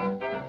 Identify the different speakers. Speaker 1: Música